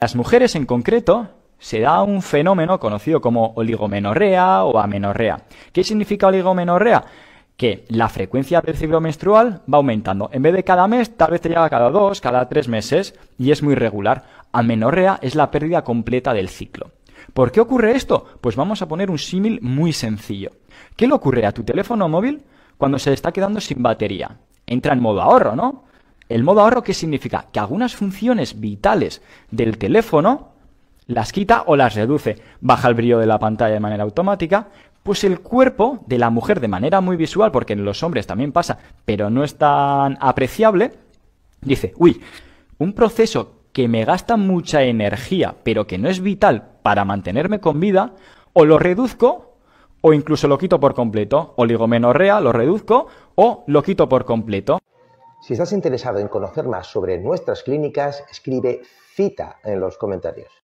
Las mujeres en concreto se da un fenómeno conocido como oligomenorrea o amenorrea. ¿Qué significa oligomenorrea? Que la frecuencia del ciclo menstrual va aumentando. En vez de cada mes, tal vez te llega cada dos, cada tres meses y es muy regular. Amenorrea es la pérdida completa del ciclo. ¿Por qué ocurre esto? Pues vamos a poner un símil muy sencillo. ¿Qué le ocurre a tu teléfono móvil cuando se está quedando sin batería? Entra en modo ahorro, ¿no? ¿El modo ahorro qué significa? Que algunas funciones vitales del teléfono las quita o las reduce. Baja el brillo de la pantalla de manera automática. Pues el cuerpo de la mujer de manera muy visual, porque en los hombres también pasa, pero no es tan apreciable, dice, uy, un proceso que me gasta mucha energía, pero que no es vital para mantenerme con vida, o lo reduzco o incluso lo quito por completo. Oligomenorrea, lo reduzco o lo quito por completo. Si estás interesado en conocer más sobre nuestras clínicas, escribe cita en los comentarios.